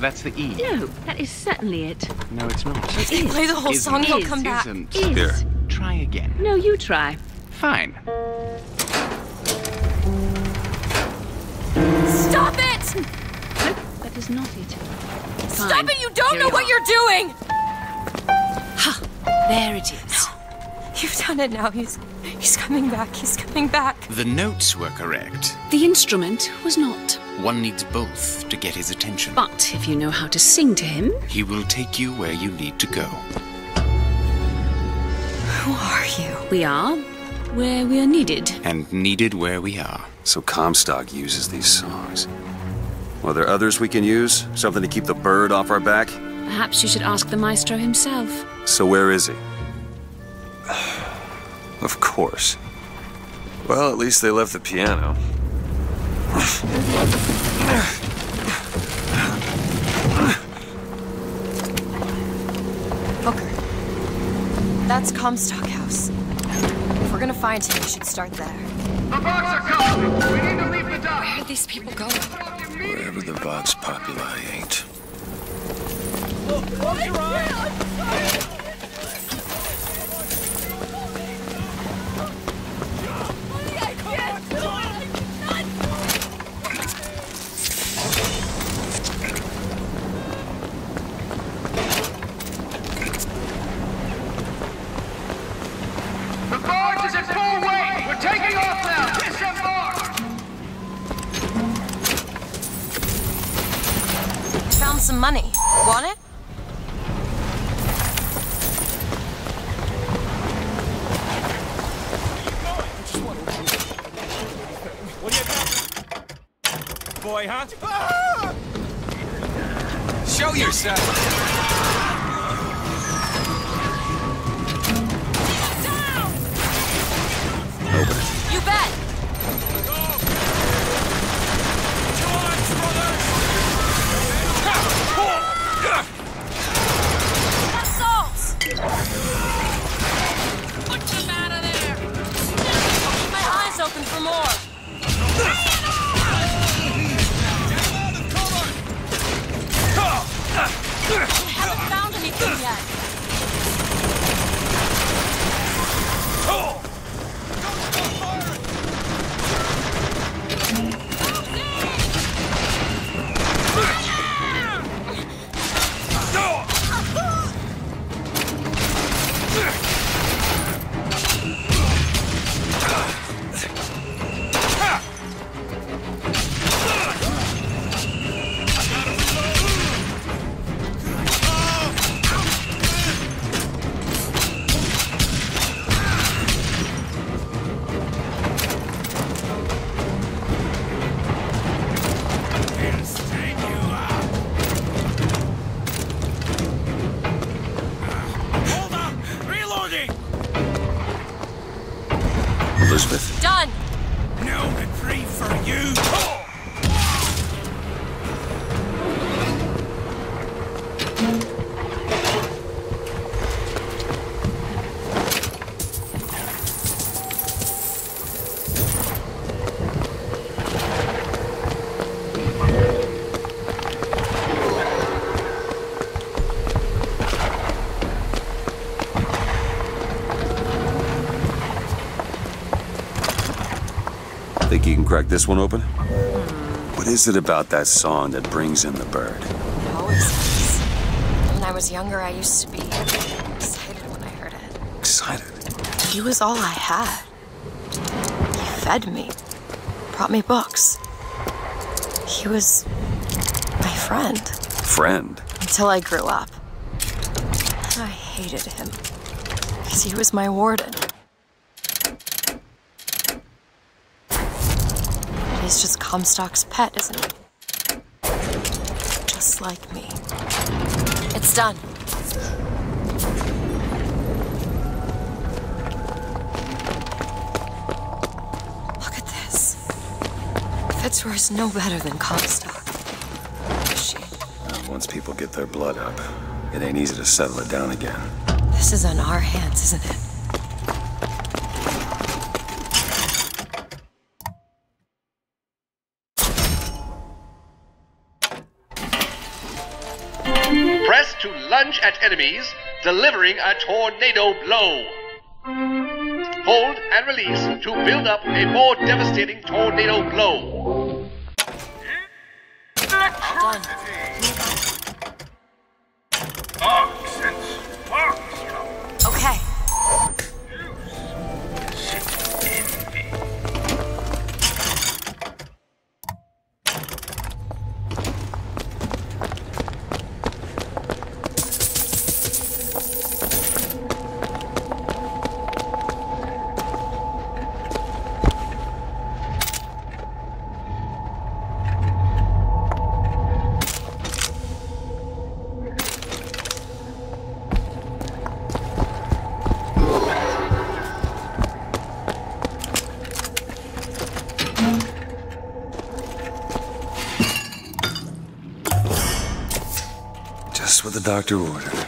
that's the E. No, that is certainly it. No, it's not. If you play the whole Isn't. song, he'll come back. Isn't. Is. Here. Try again. No, you try. Fine. Stop it! Nope, that is not it. Stop it! You don't Here know what are. you're doing! Ha! There it is. You've done it now. He's he's coming back. He's coming back. The notes were correct. The instrument was not. One needs both to get his attention. But if you know how to sing to him, He will take you where you need to go. Who are you? we are where we are needed. And needed where we are. So Comstock uses these songs. Are there others we can use? Something to keep the bird off our back? Perhaps you should ask the maestro himself. So where is he? of course. Well, at least they left the piano. Booker. That's Comstock House. If we're gonna find him, we should start there. The Vox are coming! We need to leave the dock! Where are these people going? Wherever the Vox Populi ain't. The Boy, huh? Show yourself! You bet. Assaults! Put them out of there! Keep my eyes open for more. Found crack this one open? What is it about that song that brings in the bird? It always is. When I was younger, I used to be excited when I heard it. Excited. He was all I had. He fed me, brought me books. He was my friend Friend. until I grew up. I hated him because he was my warden. He's just Comstock's pet, isn't it? Just like me. It's done. Look at this. Fitzroy's no better than Comstock. Is she? Once people get their blood up, it ain't easy to settle it down again. This is on our hands, isn't it? Lunge at enemies, delivering a tornado blow. Hold and release to build up a more devastating tornado blow. Done. Doctor ordered.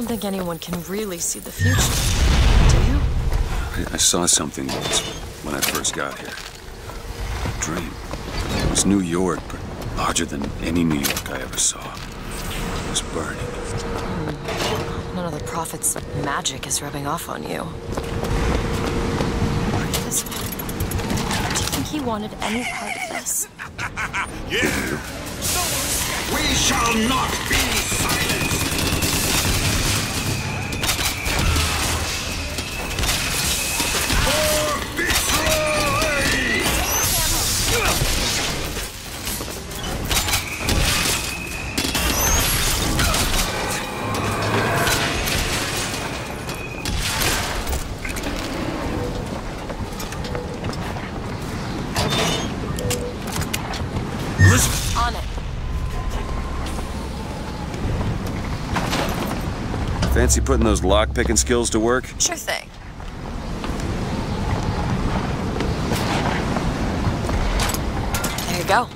Don't think anyone can really see the future, do you? I, I saw something once when I first got here. A dream. It was New York, but larger than any New York I ever saw. It was burning. Hmm. None of the prophet's magic is rubbing off on you. This one. Do you think he wanted any part of this? yeah! We shall not be Fancy putting those lock-picking skills to work? Sure thing. There you go.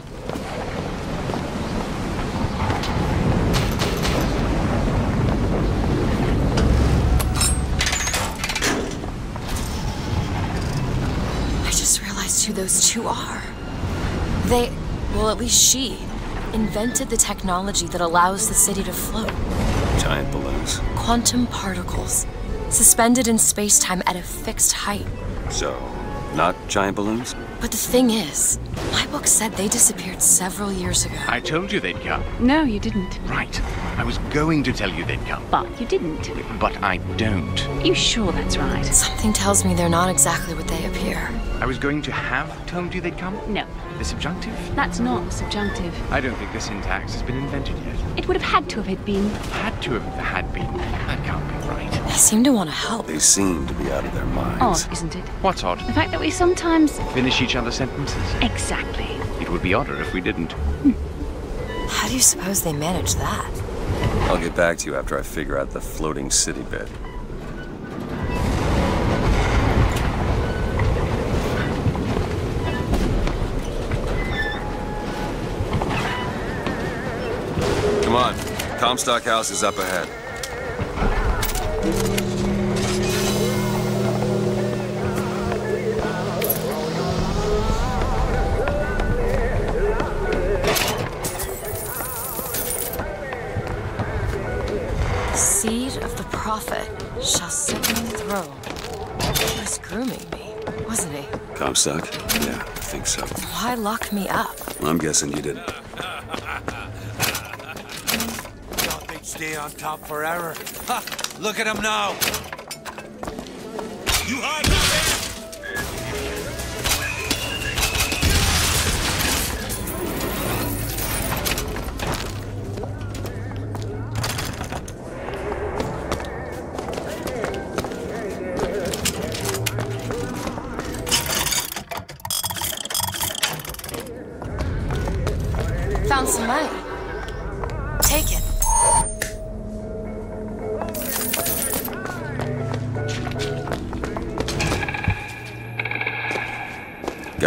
I just realized who those two are. They, well, at least she, invented the technology that allows the city to float. Giant balloons. Quantum particles, suspended in space-time at a fixed height. So, not giant balloons? But the thing is, my book said they disappeared several years ago. I told you they'd come. No, you didn't. Right. I was going to tell you they'd come. But you didn't. But I don't. Are You sure that's right? Something tells me they're not exactly what they appear. I was going to have told you they'd come. No, The subjunctive? that's not the subjunctive. I don't think the syntax has been invented yet. It would have had to have it been. Had to have had been. That can't be right. They seem to want to help. They seem to be out of their minds. Odd, isn't it? What's odd? The fact that we sometimes. Finish each other's sentences. Exactly. It would be odder if we didn't. How do you suppose they manage that? I'll get back to you after I figure out the floating city bit. Comstock House is up ahead. The seed of the prophet shall sit on the throne. He was grooming me, wasn't he? Comstock? Yeah, I think so. Why lock me up? I'm guessing you didn't. Thought they'd stay on top forever. Ha! Look at them now.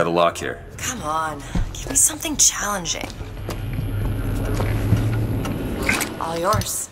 A lock here. Come on, give me something challenging. All yours.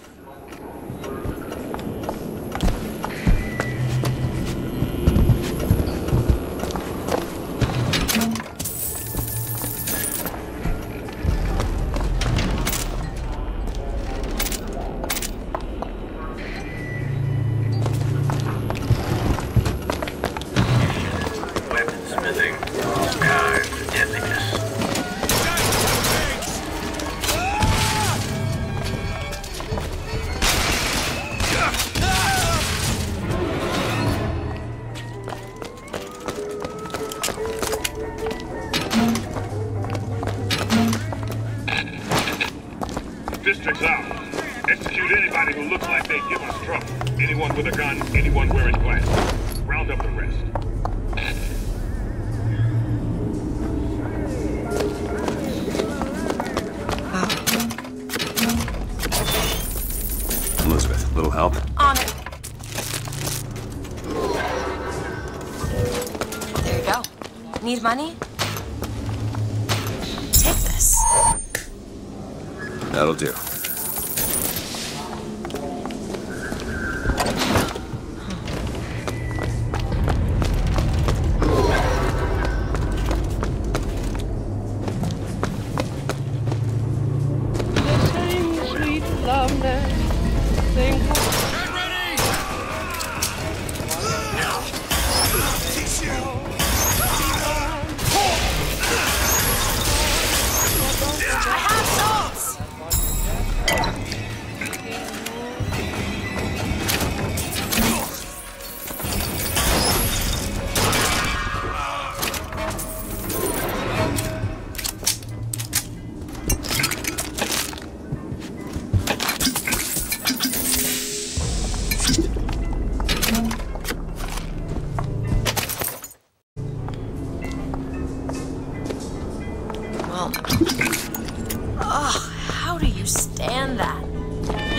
Stand that?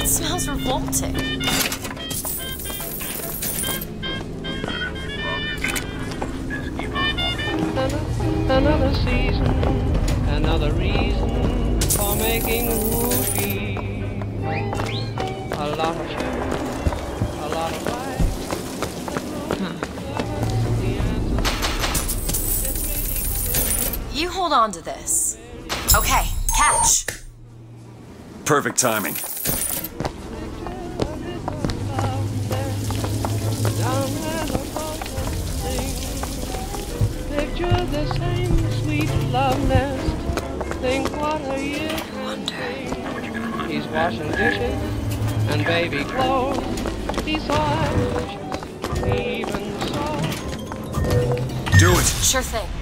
It smells revolting. another, another season, another reason for making. A lot of a lot of life. You hold on to this. Okay. Perfect timing. down at the bottom thing. Picture the same sweet love nest. Think what a year. He's washing dishes and baby clothes. He saw ashes, even so. Do it! Sure thing.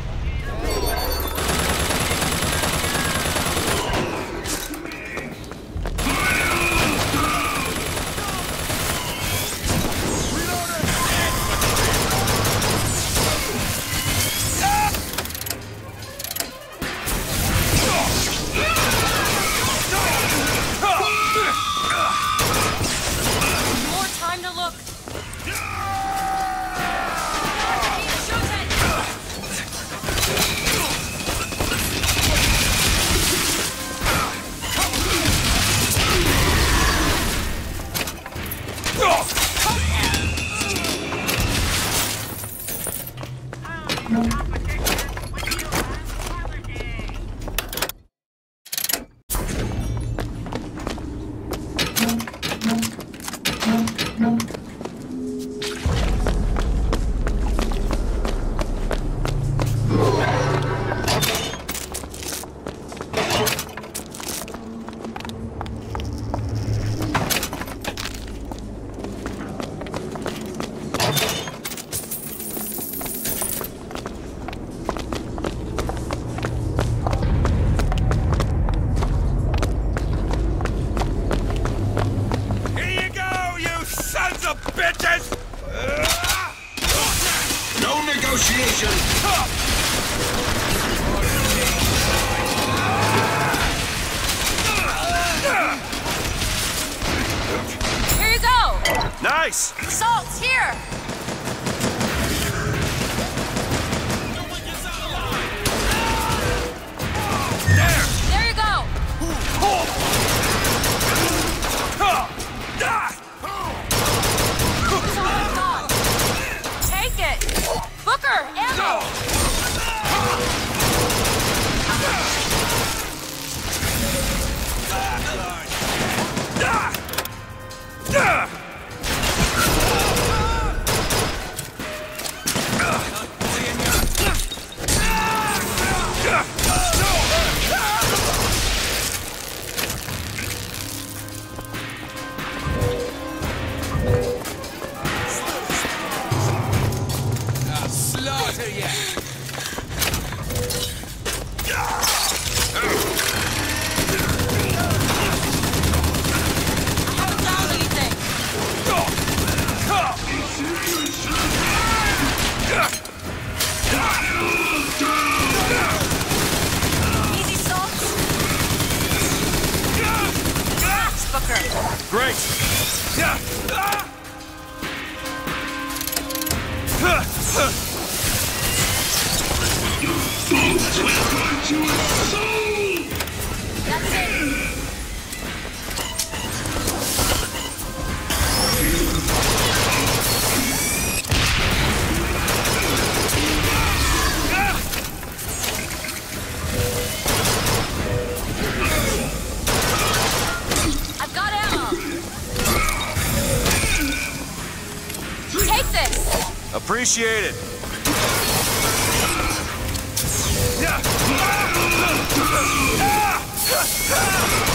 Booker, ammo! Relax, Booker. Great! Ah. That's it. Appreciate it. There.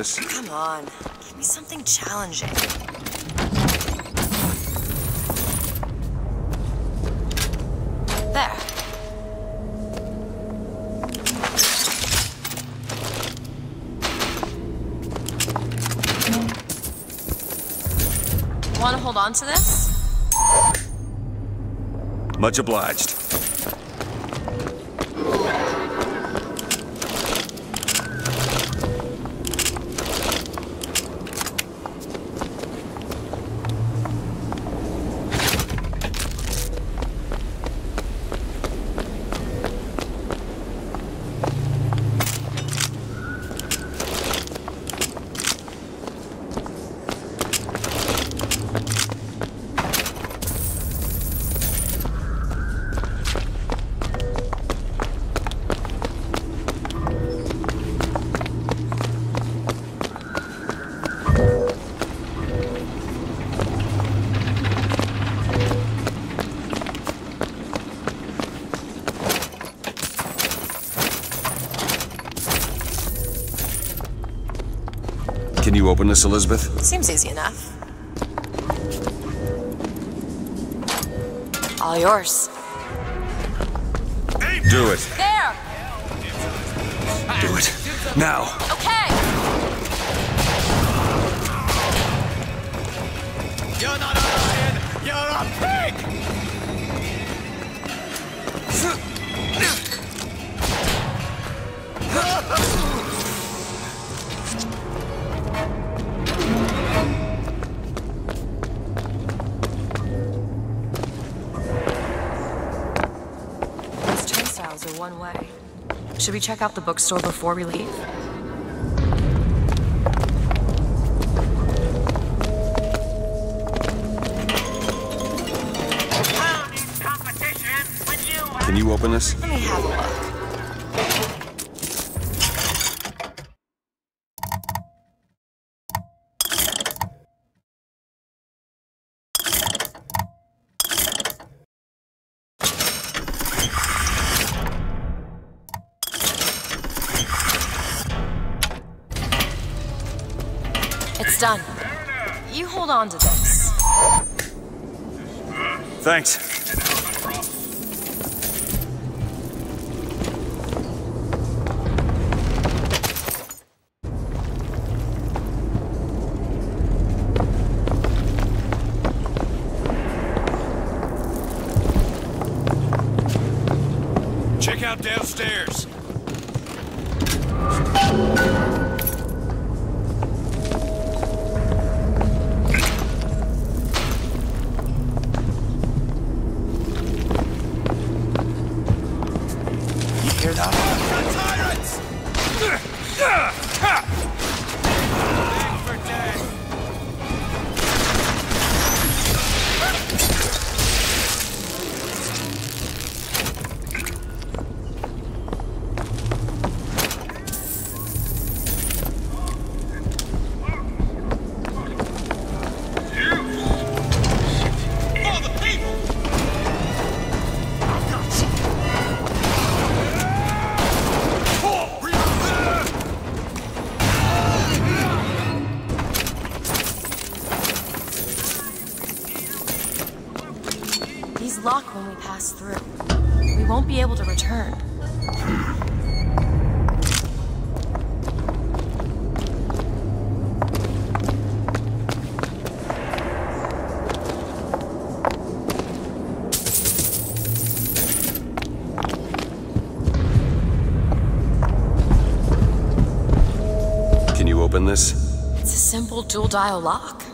This? Come on. Give me something challenging. There. Want to hold on to this? Much obliged. Can you open this, Elizabeth? Seems easy enough. All yours. Do it. There! Do it. Now. Okay! You're not a lion! You're a pig! one way. Should we check out the bookstore before we leave? Can you open this? Let me have a look. Done. You hold on to this. Thanks. Check out downstairs. You dual dial lock.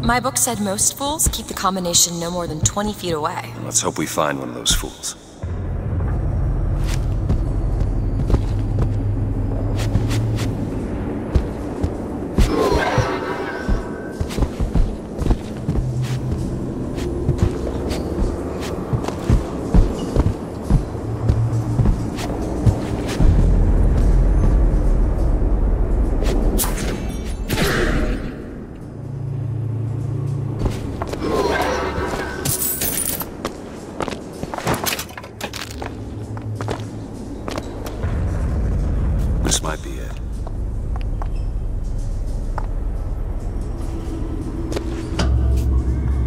My book said most fools keep the combination no more than 20 feet away. Let's hope we find one of those fools.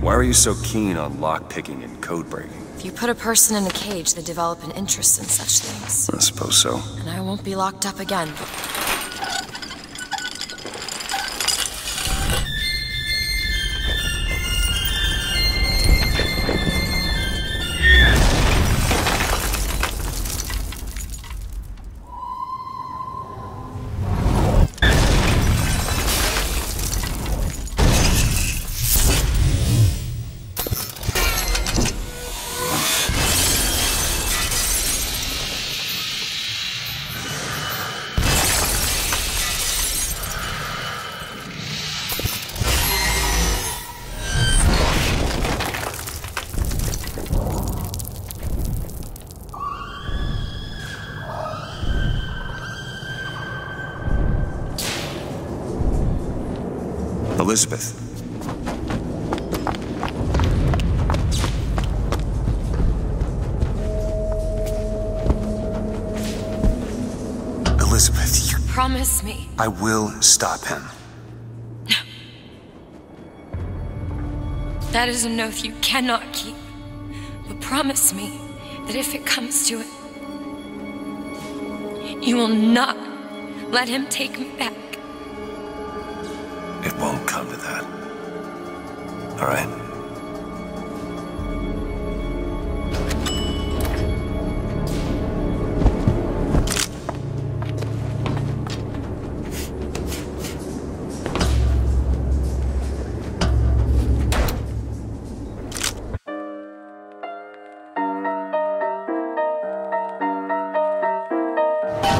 Why are you so keen on lockpicking and code breaking? If you put a person in a cage, they develop an interest in such things. I suppose so. And I won't be locked up again. Elizabeth. Elizabeth, you. Promise me. I will stop him. That is an oath you cannot keep. But promise me that if it comes to it, you will not let him take me back.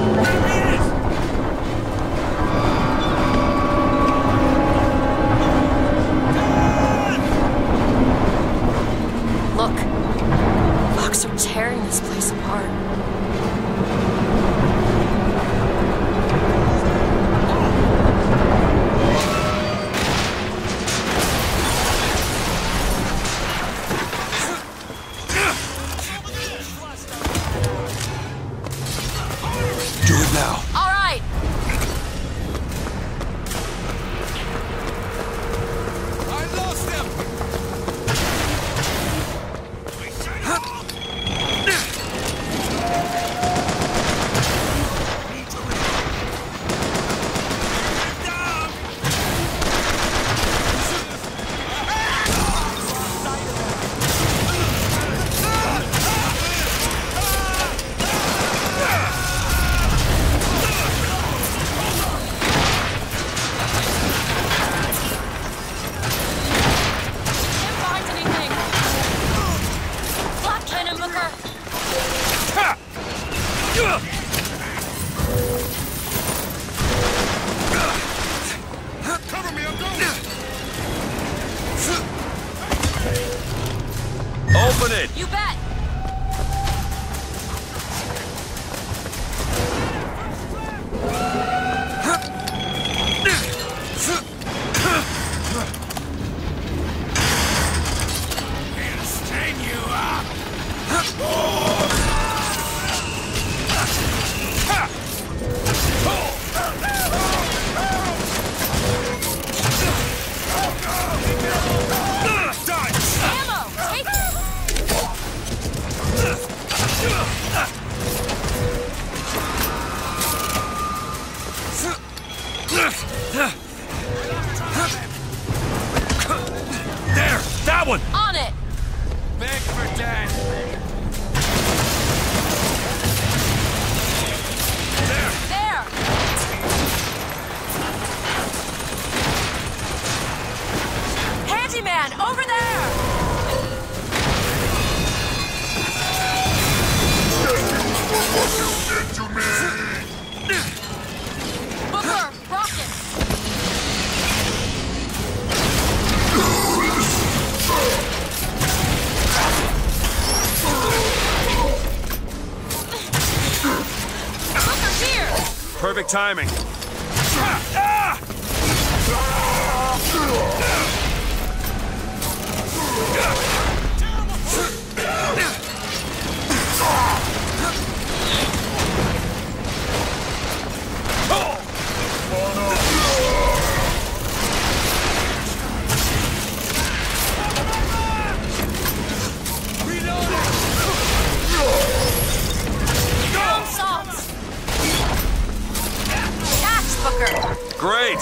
Look, Fox Perfect timing. Down Great!